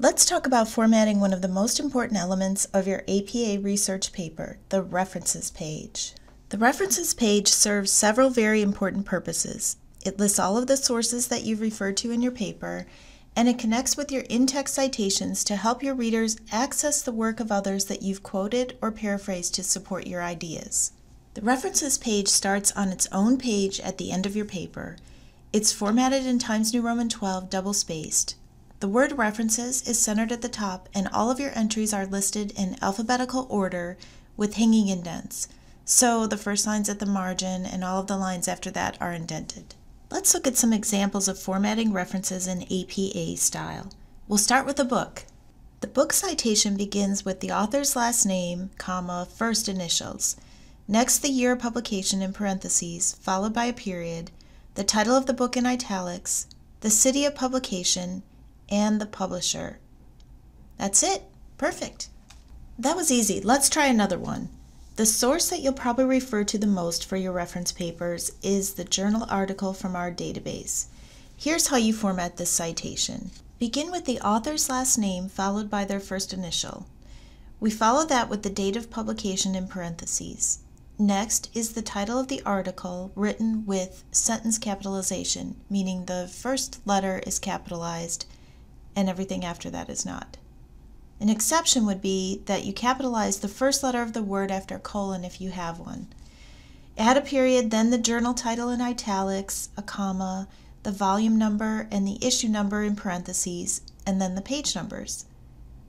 Let's talk about formatting one of the most important elements of your APA research paper, the references page. The references page serves several very important purposes. It lists all of the sources that you've referred to in your paper, and it connects with your in-text citations to help your readers access the work of others that you've quoted or paraphrased to support your ideas. The references page starts on its own page at the end of your paper. It's formatted in Times New Roman 12 double-spaced. The word references is centered at the top and all of your entries are listed in alphabetical order with hanging indents. So the first line's at the margin and all of the lines after that are indented. Let's look at some examples of formatting references in APA style. We'll start with a book. The book citation begins with the author's last name, comma, first initials. Next, the year of publication in parentheses, followed by a period, the title of the book in italics, the city of publication, and the publisher. That's it. Perfect. That was easy. Let's try another one. The source that you'll probably refer to the most for your reference papers is the journal article from our database. Here's how you format this citation. Begin with the author's last name followed by their first initial. We follow that with the date of publication in parentheses. Next is the title of the article written with sentence capitalization, meaning the first letter is capitalized and everything after that is not. An exception would be that you capitalize the first letter of the word after a colon if you have one. Add a period, then the journal title in italics, a comma, the volume number and the issue number in parentheses, and then the page numbers.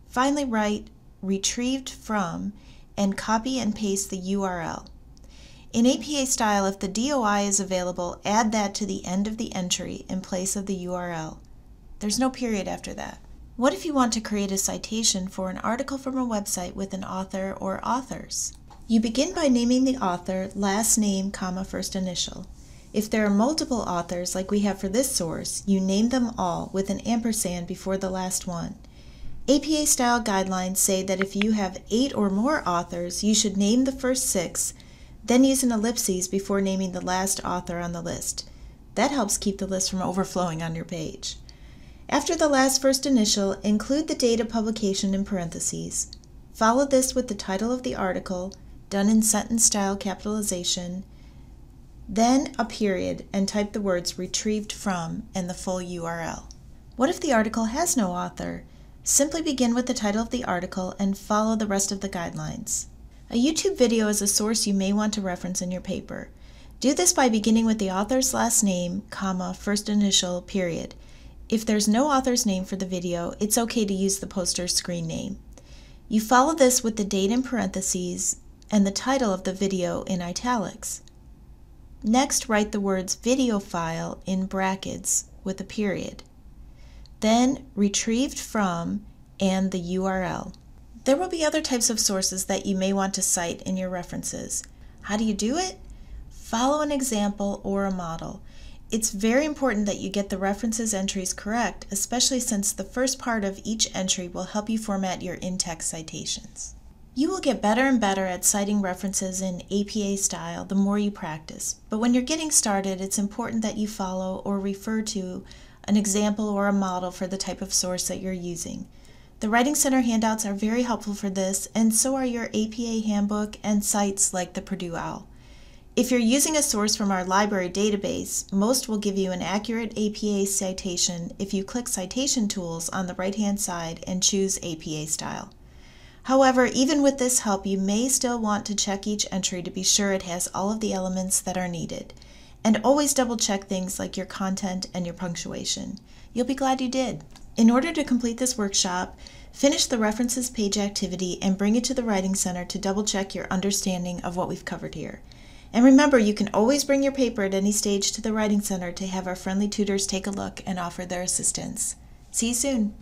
Finally write retrieved from and copy and paste the URL. In APA style, if the DOI is available, add that to the end of the entry in place of the URL. There's no period after that. What if you want to create a citation for an article from a website with an author or authors? You begin by naming the author, last name, comma, first initial. If there are multiple authors, like we have for this source, you name them all with an ampersand before the last one. APA style guidelines say that if you have eight or more authors, you should name the first six, then use an ellipses before naming the last author on the list. That helps keep the list from overflowing on your page. After the last first initial, include the date of publication in parentheses. Follow this with the title of the article, done in sentence style capitalization, then a period, and type the words retrieved from and the full URL. What if the article has no author? Simply begin with the title of the article and follow the rest of the guidelines. A YouTube video is a source you may want to reference in your paper. Do this by beginning with the author's last name, comma, first initial, period, if there's no author's name for the video, it's okay to use the poster's screen name. You follow this with the date in parentheses and the title of the video in italics. Next, write the words video file in brackets with a period. Then, retrieved from and the URL. There will be other types of sources that you may want to cite in your references. How do you do it? Follow an example or a model. It's very important that you get the references entries correct, especially since the first part of each entry will help you format your in-text citations. You will get better and better at citing references in APA style the more you practice, but when you're getting started, it's important that you follow or refer to an example or a model for the type of source that you're using. The Writing Center handouts are very helpful for this, and so are your APA handbook and sites like the Purdue OWL. If you're using a source from our library database, most will give you an accurate APA citation if you click Citation Tools on the right-hand side and choose APA style. However, even with this help, you may still want to check each entry to be sure it has all of the elements that are needed. And always double check things like your content and your punctuation. You'll be glad you did. In order to complete this workshop, finish the references page activity and bring it to the Writing Center to double check your understanding of what we've covered here. And remember, you can always bring your paper at any stage to the Writing Center to have our friendly tutors take a look and offer their assistance. See you soon!